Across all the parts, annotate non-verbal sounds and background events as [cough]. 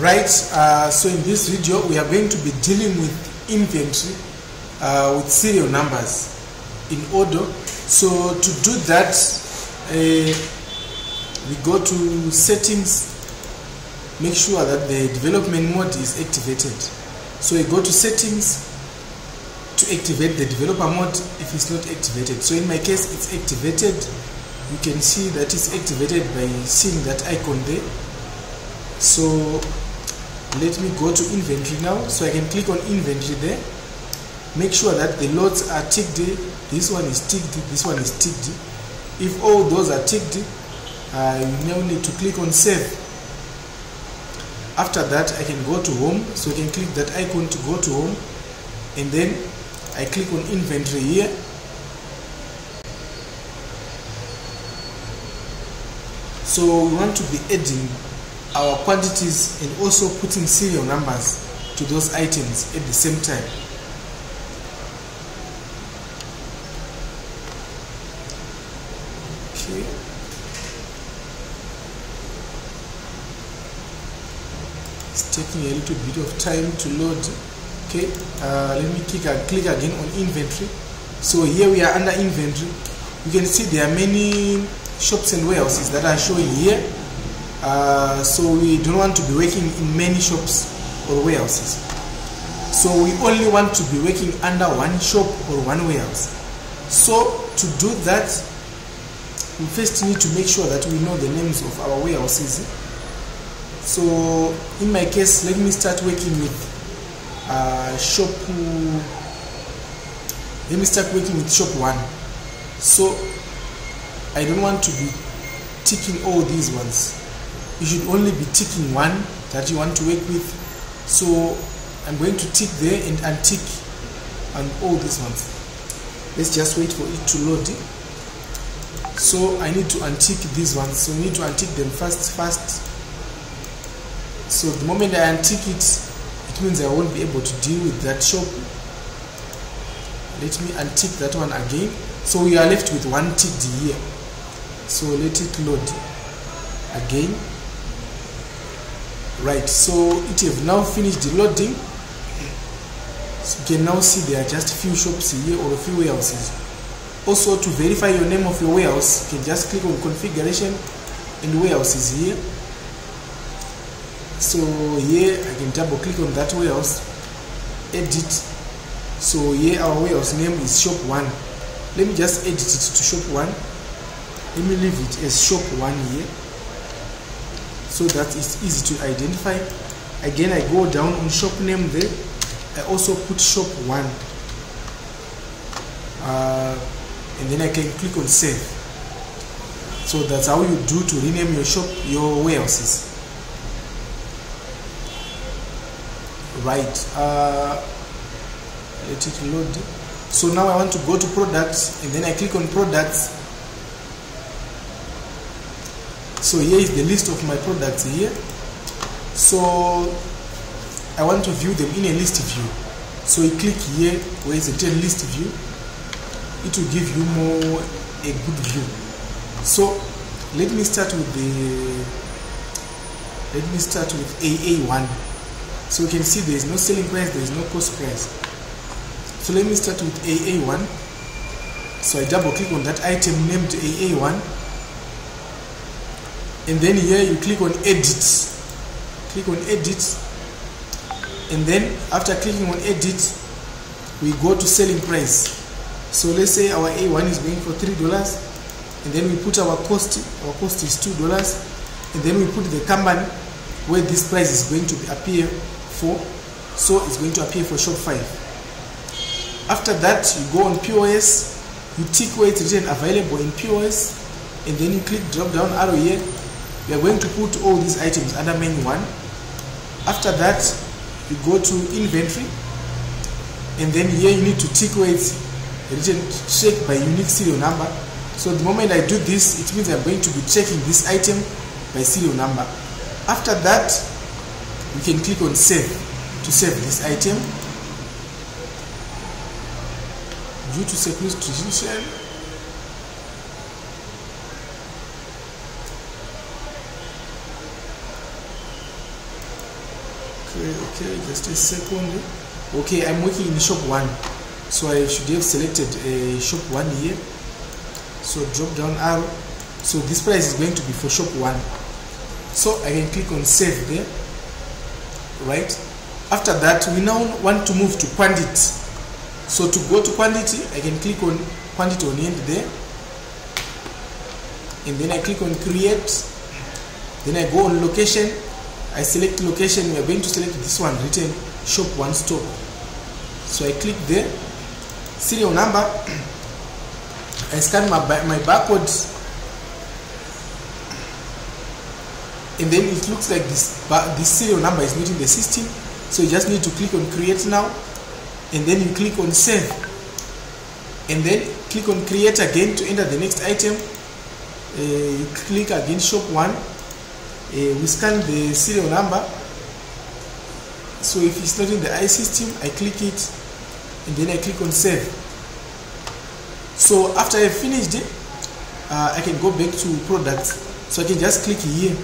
right uh, so in this video we are going to be dealing with inventory uh, with serial numbers in Odoo so to do that uh, we go to settings make sure that the development mode is activated. So we go to settings to activate the developer mode if it's not activated. So in my case it's activated. You can see that it's activated by seeing that icon there. So let me go to inventory now so I can click on inventory there. Make sure that the loads are ticked. This one is ticked this one is ticked. If all those are ticked uh, you now need to click on save. After that I can go to home so I can click that icon to go to home. And then I click on inventory here. So we want to be adding our quantities and also putting serial numbers to those items at the same time. Okay. It's taking a little bit of time to load. Okay uh, let me click, click again on inventory. So here we are under inventory. You can see there are many shops and warehouses that are showing here uh, so we don't want to be working in many shops or warehouses. So we only want to be working under one shop or one warehouse. So to do that we first need to make sure that we know the names of our warehouses. So in my case let me start working with uh, shop let me start working with shop one. So I don't want to be ticking all these ones you should only be ticking one that you want to work with. So I'm going to tick there and untick on all these ones let's just wait for it to load. So I need to untick these ones. So we need to untick them first first. So the moment I untick it it means I won't be able to deal with that shop. Let me untick that one again. So we are left with one ticked here. So let it load again right so it have now finished the loading. So you can now see there are just a few shops here or a few warehouses. Also to verify your name of your warehouse you can just click on configuration and warehouses here. So here I can double click on that warehouse edit. So here our warehouse name is shop 1 let me just edit it to shop 1 let me leave it as shop 1 here so that it's easy to identify. Again I go down on shop name there. I also put shop 1 uh, and then I can click on save. So that's how you do to rename your shop your warehouses. Right uh, let it load. So now I want to go to products and then I click on products so here is the list of my products here. So I want to view them in a list view. So you click here where is the list view. It will give you more a good view. So let me start with the let me start with AA1 so you can see there is no selling price there is no cost price. So let me start with AA1 so I double click on that item named AA1 and then here you click on edit click on edit and then after clicking on edit we go to selling price. So let's say our A1 is going for three dollars. And then we put our cost our cost is two dollars. And then we put the company where this price is going to appear for. So it's going to appear for shop 5 after that you go on POS you tick where it's written available in POS and then you click drop down arrow here we are going to put all these items under menu 1 after that you go to inventory and then here you need to tick where it's written check by unique serial number. So the moment I do this it means I'm going to be checking this item by serial number. After that you can click on save to save this item. Due to security restriction okay okay just a second. Okay i'm working in shop one so i should have selected a shop one here. So drop down arrow. So this price is going to be for shop one. So i can click on save there. Right? After that we now want to move to quantity so to go to quantity i can click on quantity on end there. And then i click on create. Then i go on location i select location. We are going to select this one written shop one store so i click there serial number [clears throat] i scan my, my barcode and then it looks like this this serial number is not in the system. So you just need to click on create now. And then you click on save. And then click on create again to enter the next item. Uh, you click again shop one uh, we scan the serial number. So if it's not in the i system i click it and then i click on save. So after i finished it uh, i can go back to products so i can just click here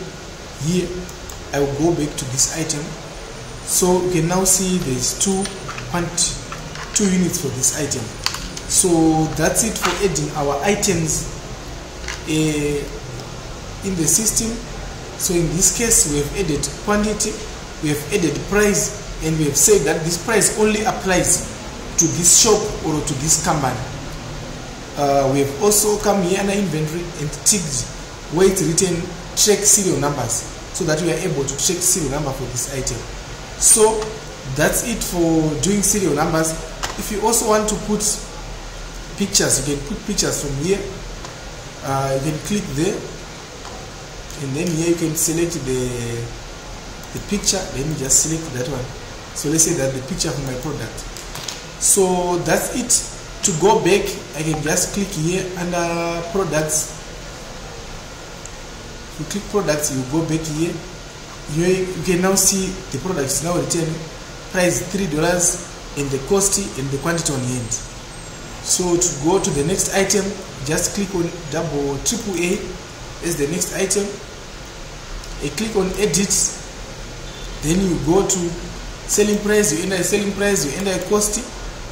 here. I will go back to this item. So you can now see there's two two units for this item. So that's it for adding our items uh, in the system so in this case we have added quantity we have added price and we have said that this price only applies to this shop or to this company. Uh, we have also come here under inventory and ticked where it's written check serial numbers so that we are able to check serial number for this item. So that's it for doing serial numbers. If you also want to put pictures you can put pictures from here. Uh, you can click there and then here you can select the the picture. Let me just select that one. So let's say that the picture of my product. So that's it. To go back I can just click here under products. You click products you go back here. Here you can now see the product is now written price three dollars and the cost and the quantity on hand. So to go to the next item just click on double triple a as the next item I click on edit. Then you go to selling price you enter selling price you enter a cost.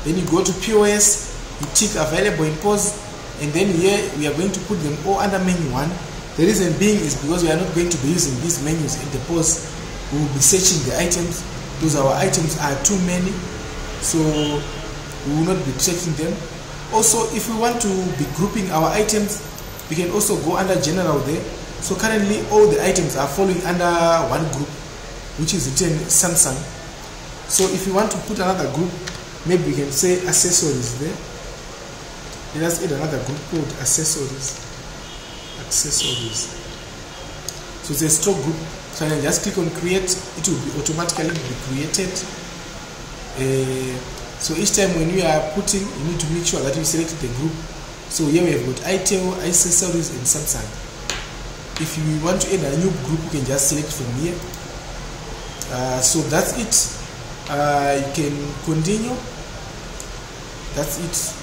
Then you go to pos you tick available in pos and then here we are going to put them all under menu one. The reason being is because we are not going to be using these menus in the pos we will be searching the items. Because our items are too many so we will not be checking them. Also if we want to be grouping our items we can also go under general there so currently all the items are falling under one group which is written samsung. So if you want to put another group maybe we can say accessories there. Let us add another group called accessories. Accessories. So it's a stock group. So I just click on create. It will be automatically be created. Uh, so each time when you are putting you need to make sure that you select the group. So here we have got itel accessories and samsung if you want to add a new group you can just select from here. Uh, so that's it. Uh, you can continue. That's it